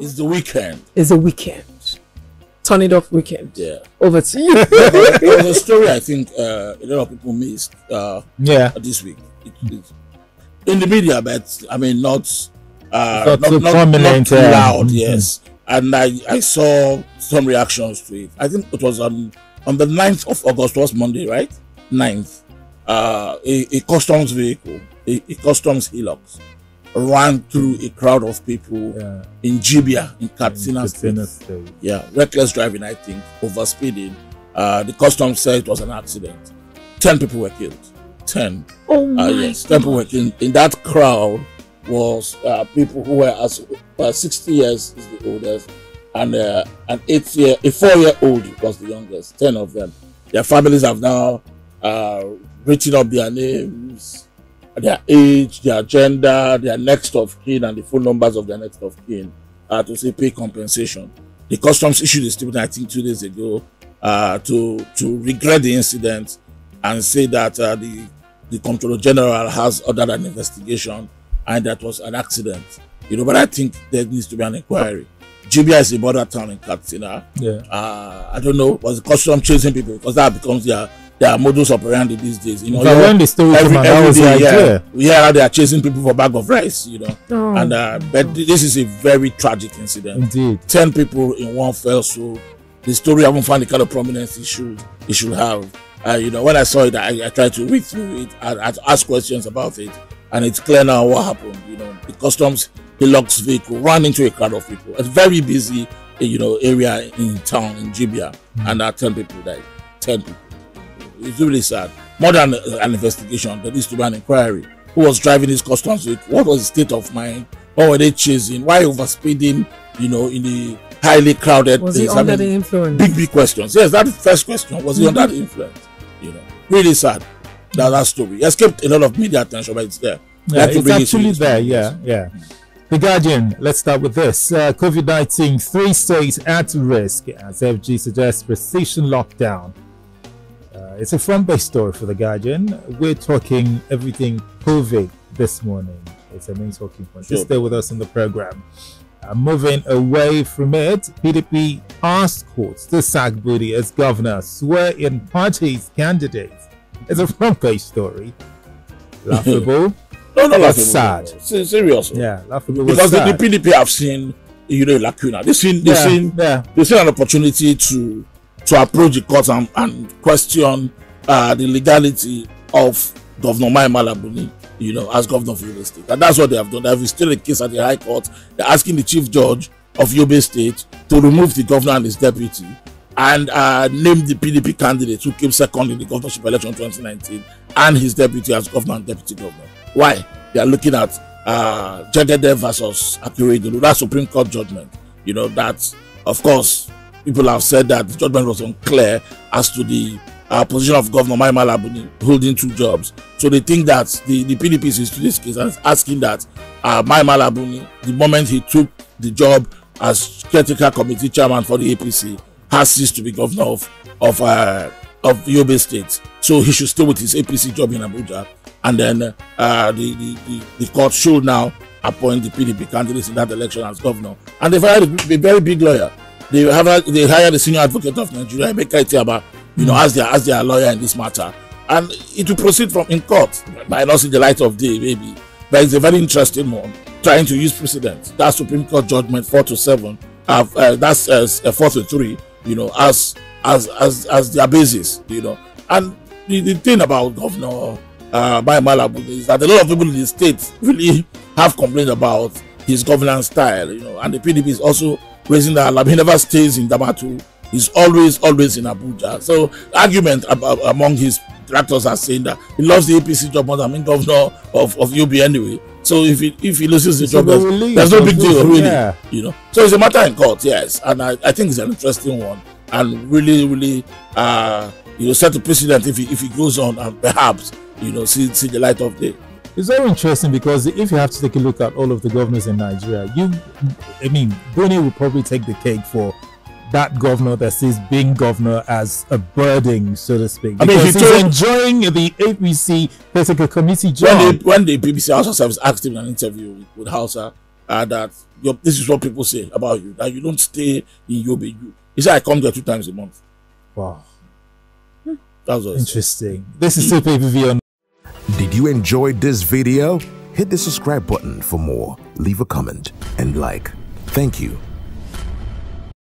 It's the weekend. It's the weekend. Turn it off weekend. Yeah. Over to you. there was a story I think uh, a lot of people missed uh, Yeah. this week. It, it, in the media, but I mean, not uh, Not not, not, prominent, not loud. mhm. Yes, and I, I saw some reactions to it. I think it was on on the 9th of August. Was Monday, right? 9th. Uh, a, a customs vehicle, a, a customs Hilux, ran through a crowd of people Yeah. in Jibia in Katsina State. State. Yeah, reckless driving, I think, over speeding. Uh, the customs said it was an accident. Ten people were killed. Ten. oh Uh, my yes, ten people were killed. In that crowd was uh, people who were as uh, 60 years is the oldest, and uh, an eight year, a four year old was the youngest. Ten of them. Their families have now uh, written up their names, their age, their gender, their next of kin, and the phone numbers of their next of kin uh, to say pay compensation. The customs issued a statement, I think, two days ago uh, to to regret the incident and say that uh, the the Comptroller General has ordered an investigation and that was an accident. You know, but I think there needs to be an inquiry. Jibia is a border town in Katsina. Yeah. Uh, I don't know, was the custom chasing people because that becomes their their modus operandi these days. You know, But yeah, when the story came out, that was day, yeah, idea. we hear they are chasing people for bag of rice. You know, Oh. and uh, but this is a very tragic incident. Indeed. 10 people in one fell swoop. The story haven't found the kind of prominence it should it should have. Uh, you know, when I saw it, I, I tried to read through it and, and ask questions about it, and it's clear now what happened. You know, the customs Hilux vehicle ran into a crowd of people. A very busy, uh, you know, area in town in Jibia, and uh, 10 people died. 10 people. It's really sad. More than an investigation, there needs to be an inquiry. Who was driving this customs? What was the state of mind? What were they chasing? Why overspeeding? You know, in the highly crowded was he place? I under mean, the influence? big big questions. Yes, that's the first question. Was he under the influence? You know, really sad. That that story it escaped a lot of media attention, but it's there. Yeah, it's bring it actually there. Yeah, yeah. The Guardian. Let's start with this. Uh, COVID nineteen, three states at risk as FG suggests precision lockdown. Uh, it's a front-based story for the Guardian. We're talking everything COVID this morning. It's a main talking point. Just stay with us in the program. Uh, moving away from it, PDP asked courts to sack Buni as governor, swear in party's candidates. It's a front-page story. Laughable. No, no, That's sad. Se- Serious. Yeah, laughable Because the, the PDP have seen, you know, lacuna. They've seen, they've yeah, seen, yeah, they've seen an opportunity to to approach the court and, and question uh, the legality of Governor Mai Malabuni, you know, as governor of Yobe State. And that's what they have done. They have still a case at the High Court. They're asking the Chief Judge of Yobe State to remove the governor and his deputy and uh, name the PDP candidate who came second in the governorship election 2019 and his deputy as governor and deputy governor. Why? They are looking at uh, Jagede versus Akureyidolu. That Supreme Court judgment. You know, that, of course, people have said that the judgment was unclear as to the uh, position of Governor Mai Mala Buni holding two jobs. So they think that the, the PDP is to this case and asking that uh, Mai Mala Buni, the moment he took the job as caretaker committee chairman for the APC, has ceased to be governor of of uh, of Yobe State. So he should stay with his APC job in Abuja, and then uh, the, the, the the court should now appoint the PDP candidates in that election as governor. And they've hired a, a very big lawyer. They have they hired the senior advocate of Nigeria, Emeka Etiaba, you know, as their as their lawyer in this matter. And it will proceed from in court. Might not see the light of day, maybe, but it's a very interesting one. Trying to use precedent. That Supreme Court judgment four to seven. Uh, uh, that's uh, uh, four to three. You know, as as as as their basis. You know, and the, the thing about Governor uh, Malabu is that a lot of people in the state really have complained about his governance style. You know, and the PDP is also raising the alarm. He never stays in Damaturu. He's always always in Abuja. So argument about, among his detractors are saying that he loves the APC job more than being governor of of Yobe anyway. So if he if he loses the So job, there's, there's no big deal really. yeah. You know, so it's a matter in court, yes, and I, I think it's an interesting one and really really uh you know set a precedent if he if he goes on and perhaps you know see see the light of day it's very interesting because if you have to take a look at all of the governors in Nigeria, you, I mean, Buni will probably take the cake for that governor that sees being governor as a burden, so to speak. I mean, he's told, enjoying the APC political committee job. When the, when the BBC Hausa Service asked him in an interview with, with Hausa uh, that this is what people say about you, that you don't stay in Yobe. You. He said, I come there two times a month. Wow. That was Interesting. This is still PPV on. Did you enjoy this video? Hit the subscribe button for more, leave a comment, and like. Thank you.